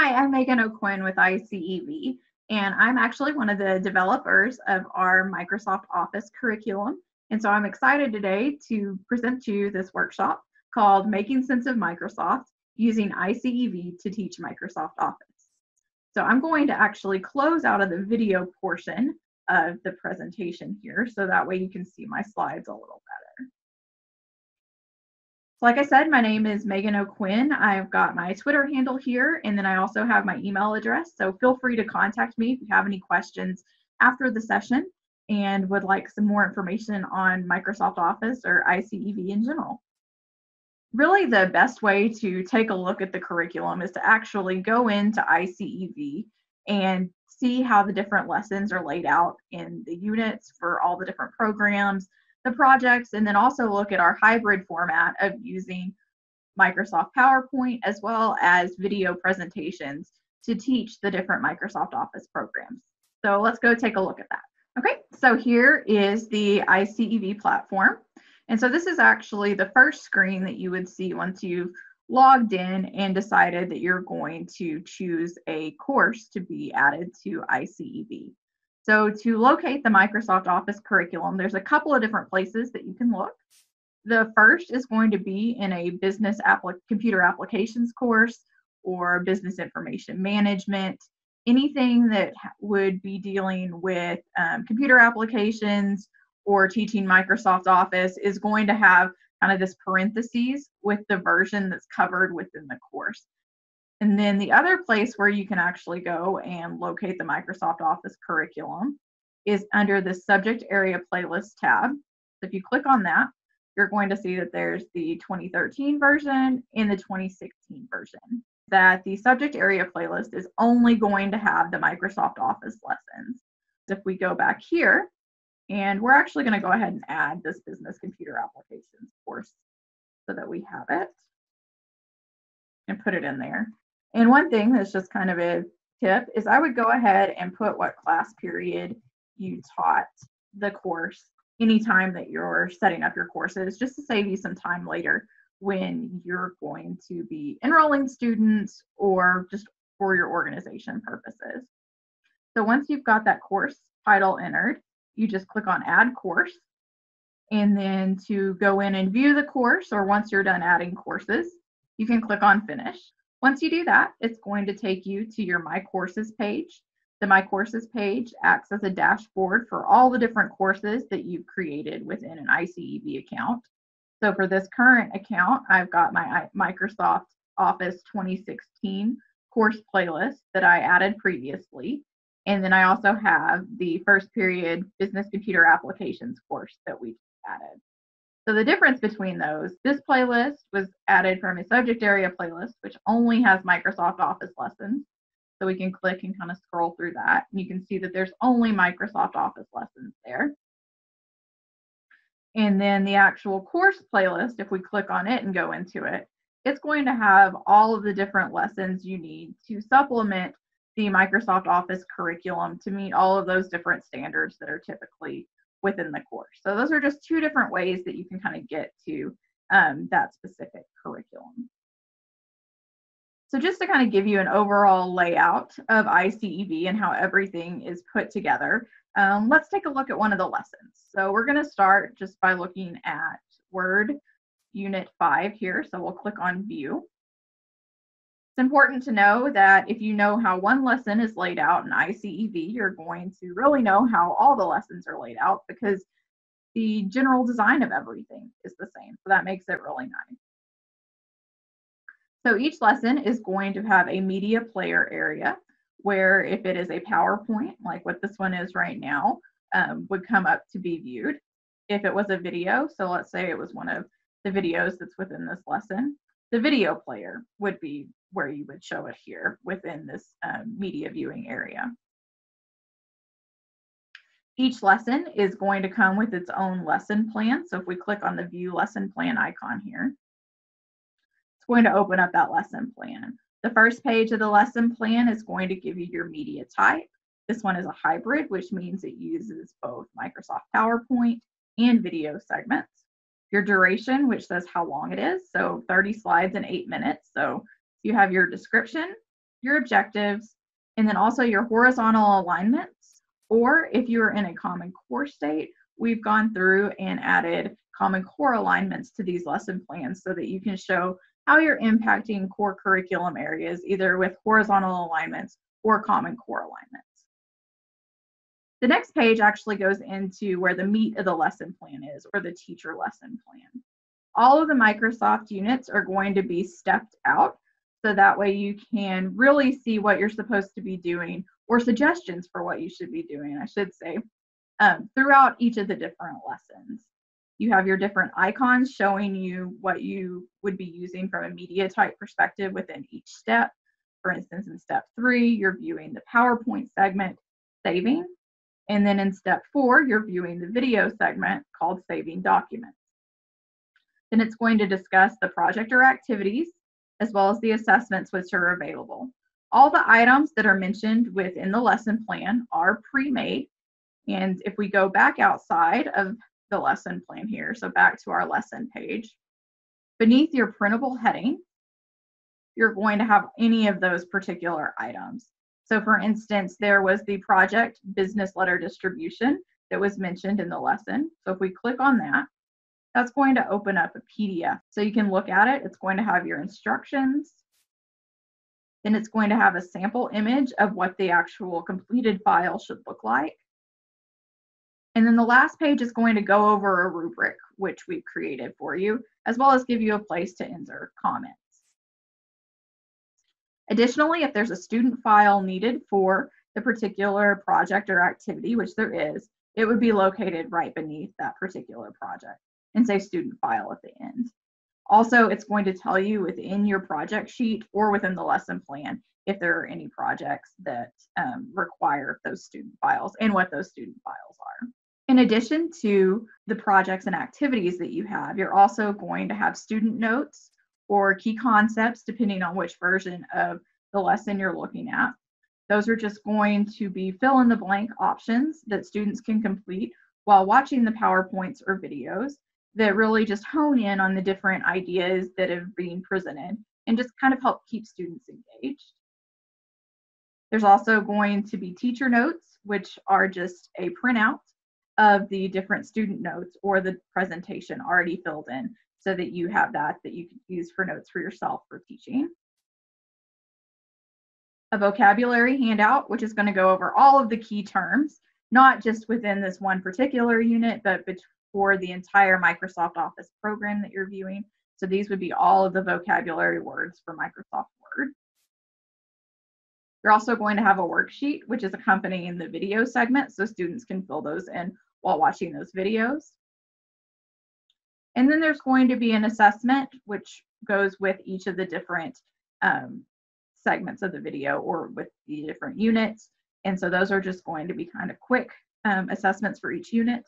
Hi, I'm Megan O'Quinn with ICEV, and I'm actually one of the developers of our Microsoft Office curriculum. And so I'm excited today to present to you this workshop called Making Sense of Microsoft using ICEV to teach Microsoft Office. So I'm going to actually close out of the video portion of the presentation here so that way you can see my slides a little better. So like I said, my name is Megan O'Quinn. I've got my Twitter handle here, and then I also have my email address. So feel free to contact me if you have any questions after the session and would like some more information on Microsoft Office or ICEV in general. Really, the best way to take a look at the curriculum is to actually go into ICEV and see how the different lessons are laid out in the units for all the different programs the projects, and then also look at our hybrid format of using Microsoft PowerPoint as well as video presentations to teach the different Microsoft Office programs. So let's go take a look at that. Okay, so here is the ICEV platform. And so this is actually the first screen that you would see once you've logged in and decided that you're going to choose a course to be added to ICEV. So to locate the Microsoft Office curriculum, there's a couple of different places that you can look. The first is going to be in a business applic computer applications course or business information management, anything that would be dealing with um, computer applications or teaching Microsoft Office is going to have kind of this parentheses with the version that's covered within the course. And then the other place where you can actually go and locate the Microsoft Office curriculum is under the subject area playlist tab. So if you click on that, you're going to see that there's the 2013 version and the 2016 version. That the subject area playlist is only going to have the Microsoft Office lessons. So if we go back here, and we're actually going to go ahead and add this business computer applications course so that we have it and put it in there. And one thing that's just kind of a tip is I would go ahead and put what class period you taught the course anytime that you're setting up your courses just to save you some time later when you're going to be enrolling students or just for your organization purposes. So once you've got that course title entered, you just click on add course and then to go in and view the course or once you're done adding courses, you can click on finish. Once you do that, it's going to take you to your My Courses page. The My Courses page acts as a dashboard for all the different courses that you've created within an ICEV account. So for this current account, I've got my Microsoft Office 2016 course playlist that I added previously. And then I also have the first period business computer applications course that we added. So the difference between those, this playlist was added from a subject area playlist, which only has Microsoft Office lessons. So we can click and kind of scroll through that. And you can see that there's only Microsoft Office lessons there. And then the actual course playlist, if we click on it and go into it, it's going to have all of the different lessons you need to supplement the Microsoft Office curriculum to meet all of those different standards that are typically within the course. So those are just two different ways that you can kind of get to um, that specific curriculum. So just to kind of give you an overall layout of ICEV and how everything is put together, um, let's take a look at one of the lessons. So we're going to start just by looking at Word Unit 5 here. So we'll click on View. It's important to know that if you know how one lesson is laid out in ICEV, you're going to really know how all the lessons are laid out because the general design of everything is the same. So that makes it really nice. So each lesson is going to have a media player area where if it is a PowerPoint, like what this one is right now, um, would come up to be viewed. If it was a video, so let's say it was one of the videos that's within this lesson, the video player would be where you would show it here within this um, media viewing area. Each lesson is going to come with its own lesson plan. So if we click on the view lesson plan icon here, it's going to open up that lesson plan. The first page of the lesson plan is going to give you your media type. This one is a hybrid, which means it uses both Microsoft PowerPoint and video segments. Your duration, which says how long it is, so 30 slides in eight minutes. So you have your description, your objectives, and then also your horizontal alignments. Or if you are in a Common Core state, we've gone through and added Common Core alignments to these lesson plans so that you can show how you're impacting core curriculum areas, either with horizontal alignments or Common Core alignments. The next page actually goes into where the meat of the lesson plan is, or the teacher lesson plan. All of the Microsoft units are going to be stepped out, so that way you can really see what you're supposed to be doing, or suggestions for what you should be doing, I should say, um, throughout each of the different lessons. You have your different icons showing you what you would be using from a media type perspective within each step. For instance, in step three, you're viewing the PowerPoint segment, saving. And then in step four, you're viewing the video segment called saving documents. Then it's going to discuss the project or activities, as well as the assessments which are available. All the items that are mentioned within the lesson plan are pre-made. And if we go back outside of the lesson plan here, so back to our lesson page, beneath your printable heading, you're going to have any of those particular items. So for instance, there was the project business letter distribution that was mentioned in the lesson. So if we click on that, that's going to open up a PDF. So you can look at it. It's going to have your instructions. Then it's going to have a sample image of what the actual completed file should look like. And then the last page is going to go over a rubric, which we've created for you, as well as give you a place to insert comments. Additionally, if there's a student file needed for the particular project or activity, which there is, it would be located right beneath that particular project and say student file at the end. Also, it's going to tell you within your project sheet or within the lesson plan if there are any projects that um, require those student files and what those student files are. In addition to the projects and activities that you have, you're also going to have student notes or key concepts, depending on which version of the lesson you're looking at. Those are just going to be fill in the blank options that students can complete while watching the PowerPoints or videos that really just hone in on the different ideas that have been presented and just kind of help keep students engaged. There's also going to be teacher notes, which are just a printout of the different student notes or the presentation already filled in so that you have that that you can use for notes for yourself for teaching. A vocabulary handout, which is going to go over all of the key terms, not just within this one particular unit, but for the entire Microsoft Office program that you're viewing. So these would be all of the vocabulary words for Microsoft Word. You're also going to have a worksheet, which is accompanying the video segment, so students can fill those in while watching those videos. And then there's going to be an assessment, which goes with each of the different um, segments of the video or with the different units. And so those are just going to be kind of quick um, assessments for each unit.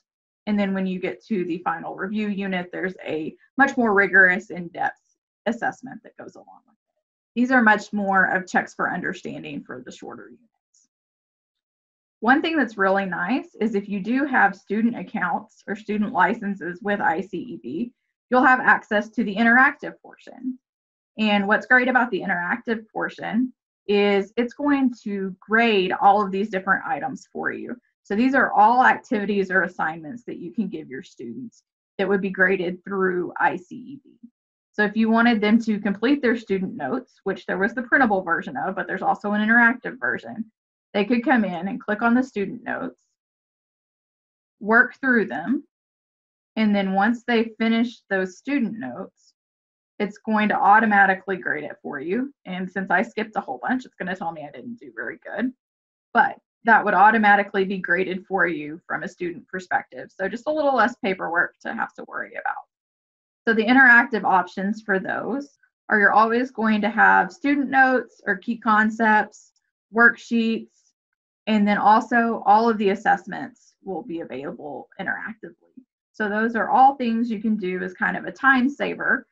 And then when you get to the final review unit, there's a much more rigorous in-depth assessment that goes along with it. These are much more of checks for understanding for the shorter units. One thing that's really nice is if you do have student accounts or student licenses with ICEV, you'll have access to the interactive portion. And what's great about the interactive portion is it's going to grade all of these different items for you. So these are all activities or assignments that you can give your students that would be graded through ICEV. So if you wanted them to complete their student notes, which there was the printable version of, but there's also an interactive version, they could come in and click on the student notes, work through them, and then once they finish those student notes, it's going to automatically grade it for you. And since I skipped a whole bunch, it's going to tell me I didn't do very good. But that would automatically be graded for you from a student perspective. So just a little less paperwork to have to worry about. So the interactive options for those are you're always going to have student notes or key concepts, worksheets, and then also all of the assessments will be available interactively. So those are all things you can do as kind of a time saver.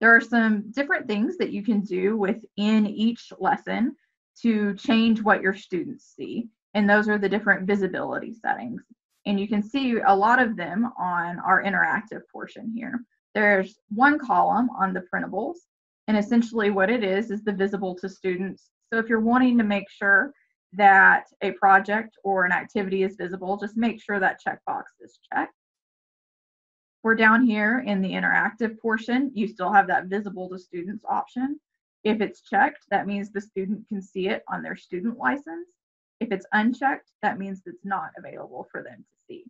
There are some different things that you can do within each lesson to change what your students see. And those are the different visibility settings. And you can see a lot of them on our interactive portion here. There's one column on the printables, and essentially what it is is the visible to students So if you're wanting to make sure that a project or an activity is visible, just make sure that checkbox is checked. We're down here in the interactive portion. You still have that visible to students option. If it's checked, that means the student can see it on their student license. If it's unchecked, that means it's not available for them to see.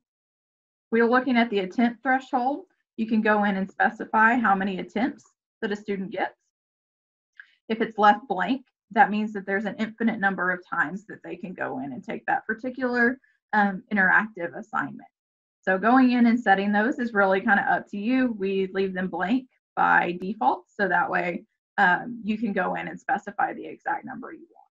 We're looking at the attempt threshold. You can go in and specify how many attempts that a student gets. If it's left blank, that means that there's an infinite number of times that they can go in and take that particular um, interactive assignment. So going in and setting those is really kind of up to you. We leave them blank by default, so that way um, you can go in and specify the exact number you want.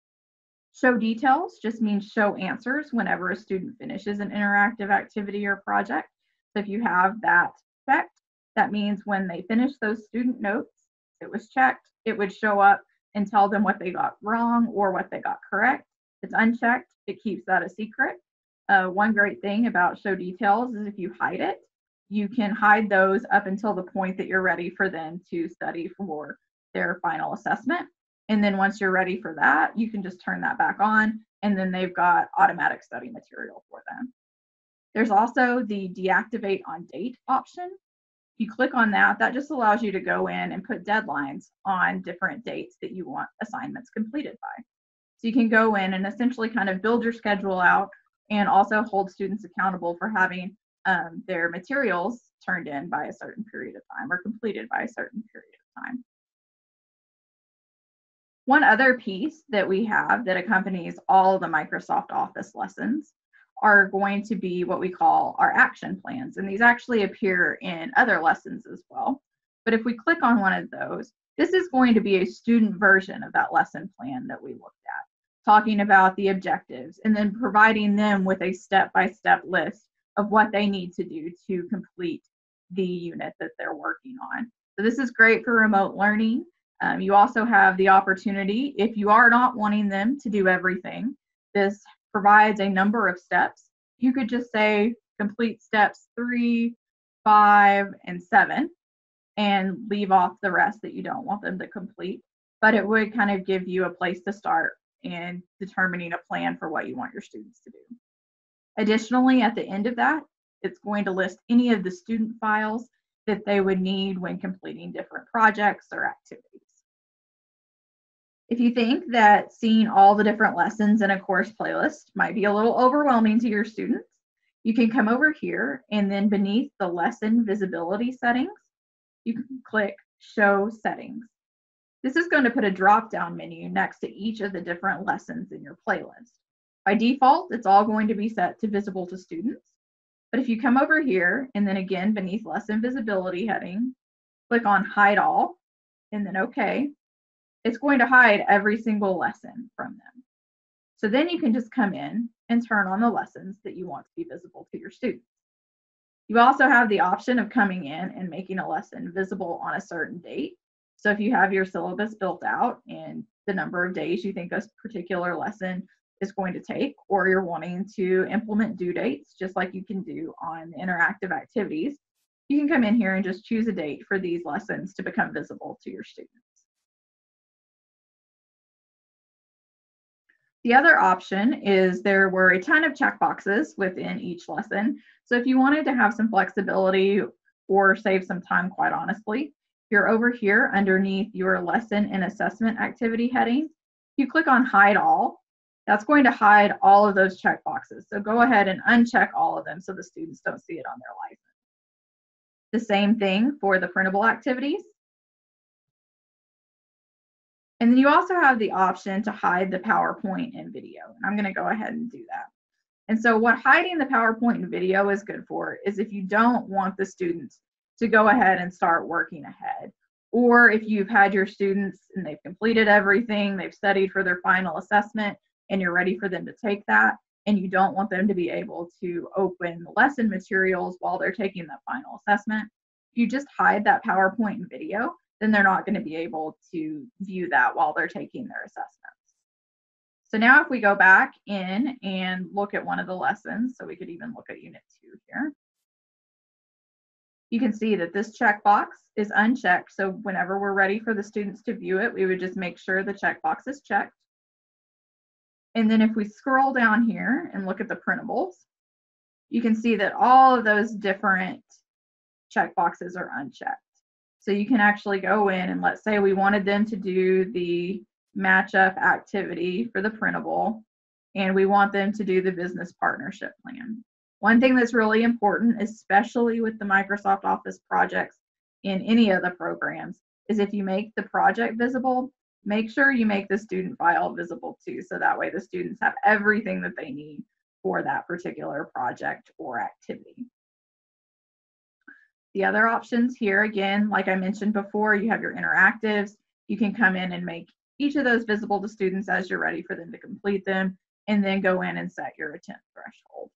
Show details just means show answers whenever a student finishes an interactive activity or project. So if you have that checked, that means when they finish those student notes, it was checked, it would show up and tell them what they got wrong or what they got correct. If it's unchecked, it keeps that a secret. Uh, one great thing about show details is if you hide it, you can hide those up until the point that you're ready for them to study for their final assessment. And then once you're ready for that, you can just turn that back on and then they've got automatic study material for them. There's also the deactivate on date option you click on that, that just allows you to go in and put deadlines on different dates that you want assignments completed by. So you can go in and essentially kind of build your schedule out and also hold students accountable for having um, their materials turned in by a certain period of time or completed by a certain period of time. One other piece that we have that accompanies all the Microsoft Office lessons are going to be what we call our action plans. And these actually appear in other lessons as well. But if we click on one of those, this is going to be a student version of that lesson plan that we looked at, talking about the objectives and then providing them with a step-by-step list of what they need to do to complete the unit that they're working on. So this is great for remote learning. Um, you also have the opportunity, if you are not wanting them to do everything, this provides a number of steps. You could just say complete steps three, five, and seven, and leave off the rest that you don't want them to complete. But it would kind of give you a place to start in determining a plan for what you want your students to do. Additionally, at the end of that, it's going to list any of the student files that they would need when completing different projects or activities. If you think that seeing all the different lessons in a course playlist might be a little overwhelming to your students, you can come over here and then beneath the lesson visibility settings, you can click show settings. This is going to put a drop down menu next to each of the different lessons in your playlist. By default, it's all going to be set to visible to students. But if you come over here and then again beneath lesson visibility heading, click on hide all and then okay, it's going to hide every single lesson from them. So then you can just come in and turn on the lessons that you want to be visible to your students. You also have the option of coming in and making a lesson visible on a certain date. So if you have your syllabus built out and the number of days you think a particular lesson is going to take, or you're wanting to implement due dates, just like you can do on interactive activities, you can come in here and just choose a date for these lessons to become visible to your students. The other option is there were a ton of checkboxes within each lesson. So if you wanted to have some flexibility or save some time, quite honestly, you're over here underneath your lesson and assessment activity heading. You click on hide all. That's going to hide all of those checkboxes. So go ahead and uncheck all of them so the students don't see it on their license. The same thing for the printable activities. And then you also have the option to hide the PowerPoint and video. And I'm going to go ahead and do that. And so what hiding the PowerPoint and video is good for is if you don't want the students to go ahead and start working ahead. Or if you've had your students and they've completed everything, they've studied for their final assessment, and you're ready for them to take that, and you don't want them to be able to open lesson materials while they're taking that final assessment, you just hide that PowerPoint and video then they're not going to be able to view that while they're taking their assessments. So now if we go back in and look at one of the lessons, so we could even look at unit two here, you can see that this checkbox is unchecked. So whenever we're ready for the students to view it, we would just make sure the checkbox is checked. And then if we scroll down here and look at the printables, you can see that all of those different checkboxes are unchecked. So you can actually go in and let's say we wanted them to do the matchup activity for the printable and we want them to do the business partnership plan. One thing that's really important, especially with the Microsoft Office projects in any of the programs, is if you make the project visible, make sure you make the student file visible too, so that way the students have everything that they need for that particular project or activity. The other options here, again, like I mentioned before, you have your interactives. You can come in and make each of those visible to students as you're ready for them to complete them and then go in and set your attempt threshold.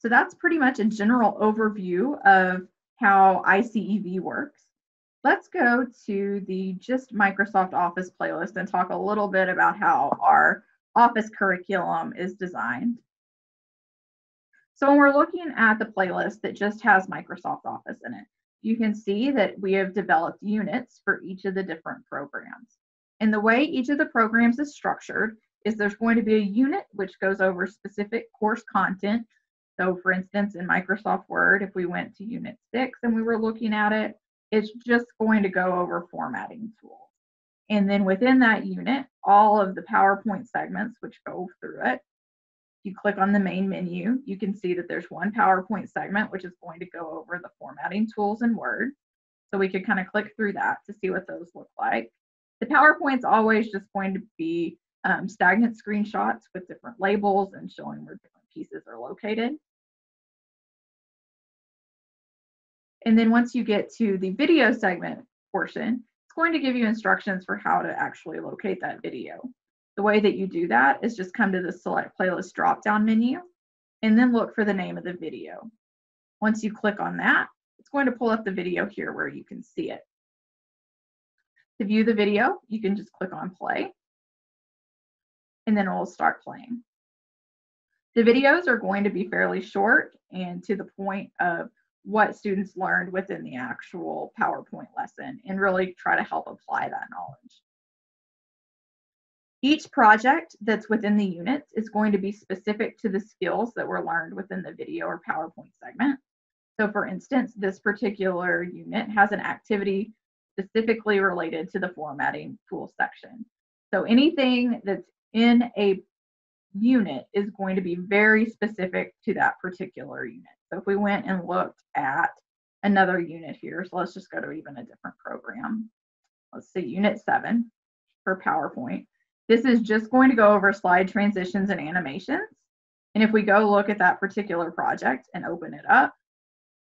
So that's pretty much a general overview of how ICEV works. Let's go to the just Microsoft Office playlist and talk a little bit about how our Office curriculum is designed. So when we're looking at the playlist that just has Microsoft Office in it, you can see that we have developed units for each of the different programs. And the way each of the programs is structured is there's going to be a unit which goes over specific course content. So for instance, in Microsoft Word, if we went to Unit 6 and we were looking at it, it's just going to go over formatting tools. And then within that unit, all of the PowerPoint segments which go through it you click on the main menu, you can see that there's one PowerPoint segment, which is going to go over the formatting tools in Word. So we could kind of click through that to see what those look like. The PowerPoint's always just going to be um, stagnant screenshots with different labels and showing where different pieces are located. And then once you get to the video segment portion, it's going to give you instructions for how to actually locate that video. The way that you do that is just come to the select playlist drop down menu and then look for the name of the video. Once you click on that, it's going to pull up the video here where you can see it. To view the video, you can just click on play and then it will start playing. The videos are going to be fairly short and to the point of what students learned within the actual PowerPoint lesson and really try to help apply that knowledge. Each project that's within the units is going to be specific to the skills that were learned within the video or PowerPoint segment. So for instance, this particular unit has an activity specifically related to the formatting tool section. So anything that's in a unit is going to be very specific to that particular unit. So if we went and looked at another unit here, so let's just go to even a different program. Let's see, unit seven for PowerPoint. This is just going to go over slide transitions and animations. And if we go look at that particular project and open it up,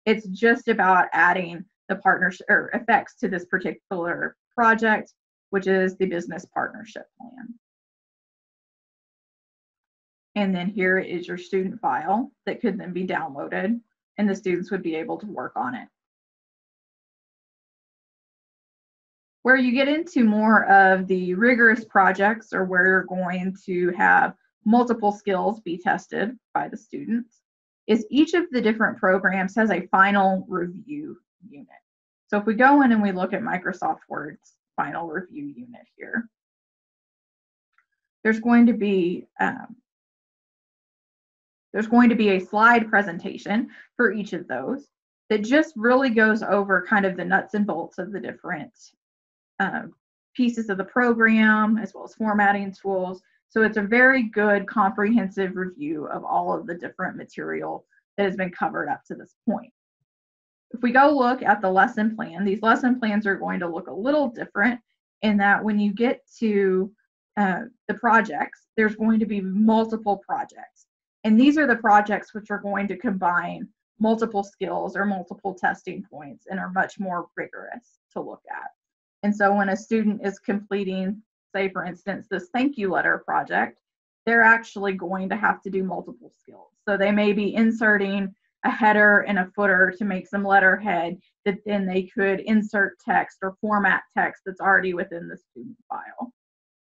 it's just about adding the partnership or effects to this particular project, which is the business partnership plan. And then here is your student file that could then be downloaded and the students would be able to work on it. Where you get into more of the rigorous projects or where you're going to have multiple skills be tested by the students is each of the different programs has a final review unit. So if we go in and we look at Microsoft Word's final review unit here, there's going to be um, there's going to be a slide presentation for each of those that just really goes over kind of the nuts and bolts of the different um, pieces of the program as well as formatting tools. So it's a very good comprehensive review of all of the different material that has been covered up to this point. If we go look at the lesson plan, these lesson plans are going to look a little different in that when you get to uh, the projects, there's going to be multiple projects. And these are the projects which are going to combine multiple skills or multiple testing points and are much more rigorous to look at. And so when a student is completing, say for instance, this thank you letter project, they're actually going to have to do multiple skills. So they may be inserting a header and a footer to make some letterhead that then they could insert text or format text that's already within the student file.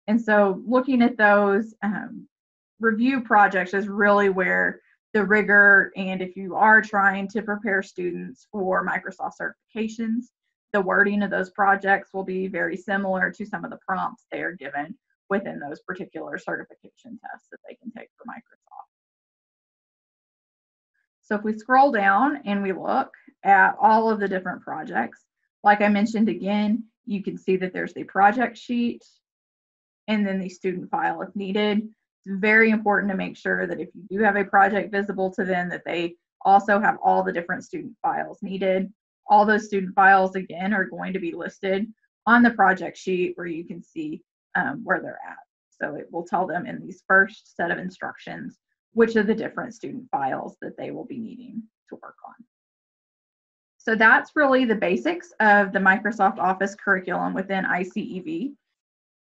And so looking at those um, review projects is really where the rigor and if you are trying to prepare students for Microsoft certifications, the wording of those projects will be very similar to some of the prompts they are given within those particular certification tests that they can take for Microsoft. So if we scroll down and we look at all of the different projects, like I mentioned again, you can see that there's the project sheet and then the student file if needed. It's very important to make sure that if you do have a project visible to them that they also have all the different student files needed. All those student files again are going to be listed on the project sheet where you can see um, where they're at. So it will tell them in these first set of instructions which of the different student files that they will be needing to work on. So that's really the basics of the Microsoft Office curriculum within ICEV.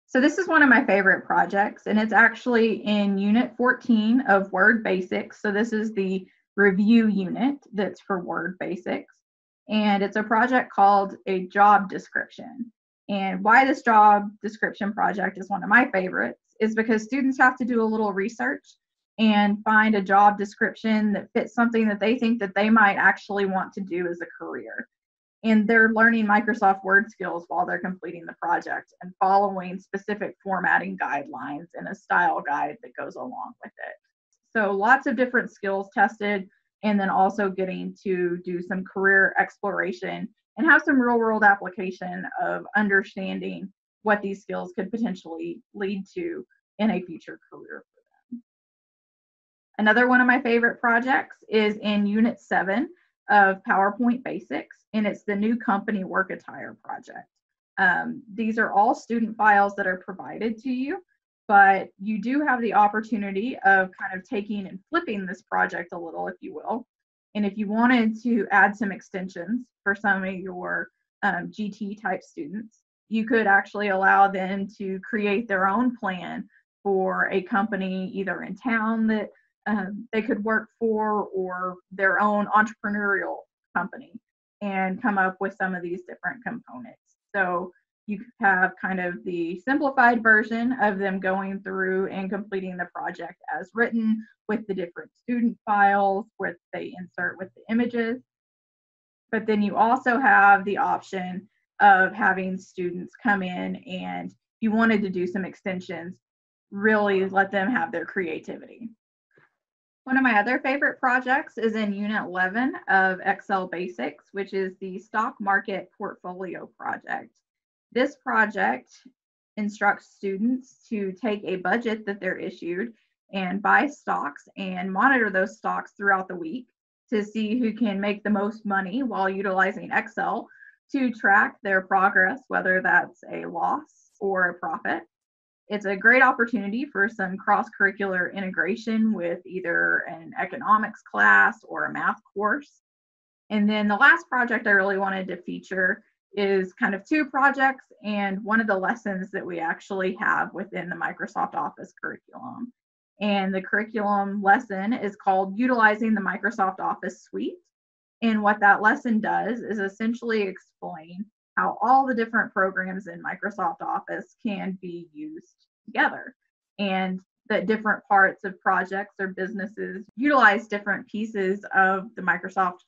So this is one of my favorite projects, and it's actually in Unit 14 of Word Basics. So this is the review unit that's for Word Basics. And it's a project called a job description. And why this job description project is one of my favorites is because students have to do a little research and find a job description that fits something that they think that they might actually want to do as a career. And they're learning Microsoft Word skills while they're completing the project and following specific formatting guidelines and a style guide that goes along with it. So lots of different skills tested and then also getting to do some career exploration and have some real world application of understanding what these skills could potentially lead to in a future career for them. Another one of my favorite projects is in Unit 7 of PowerPoint Basics, and it's the new company work attire project. Um, these are all student files that are provided to you but you do have the opportunity of kind of taking and flipping this project a little, if you will. And if you wanted to add some extensions for some of your um, GT type students, you could actually allow them to create their own plan for a company either in town that um, they could work for or their own entrepreneurial company and come up with some of these different components. So you have kind of the simplified version of them going through and completing the project as written with the different student files where they insert with the images. But then you also have the option of having students come in and if you wanted to do some extensions, really let them have their creativity. One of my other favorite projects is in Unit 11 of Excel Basics, which is the Stock Market Portfolio Project. This project instructs students to take a budget that they're issued and buy stocks and monitor those stocks throughout the week to see who can make the most money while utilizing Excel to track their progress, whether that's a loss or a profit. It's a great opportunity for some cross curricular integration with either an economics class or a math course. And then the last project I really wanted to feature is kind of two projects and one of the lessons that we actually have within the Microsoft Office curriculum. And the curriculum lesson is called Utilizing the Microsoft Office Suite. And what that lesson does is essentially explain how all the different programs in Microsoft Office can be used together. And that different parts of projects or businesses utilize different pieces of the Microsoft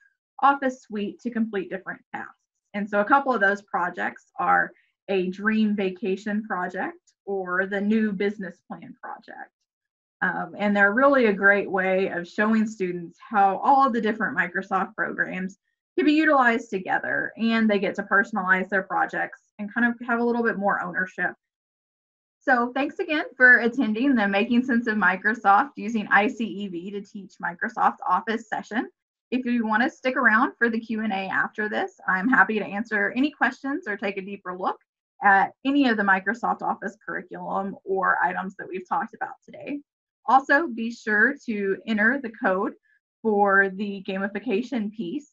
Office suite to complete different tasks. And so a couple of those projects are a dream vacation project or the new business plan project. Um, and they're really a great way of showing students how all of the different Microsoft programs can be utilized together and they get to personalize their projects and kind of have a little bit more ownership. So thanks again for attending the Making Sense of Microsoft using ICEV to teach Microsoft Office session. If you want to stick around for the Q&A after this, I'm happy to answer any questions or take a deeper look at any of the Microsoft Office curriculum or items that we've talked about today. Also, be sure to enter the code for the gamification piece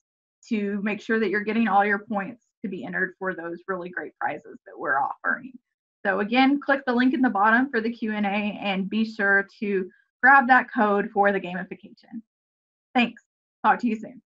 to make sure that you're getting all your points to be entered for those really great prizes that we're offering. So again, click the link in the bottom for the Q&A and be sure to grab that code for the gamification. Thanks. Talk to you soon.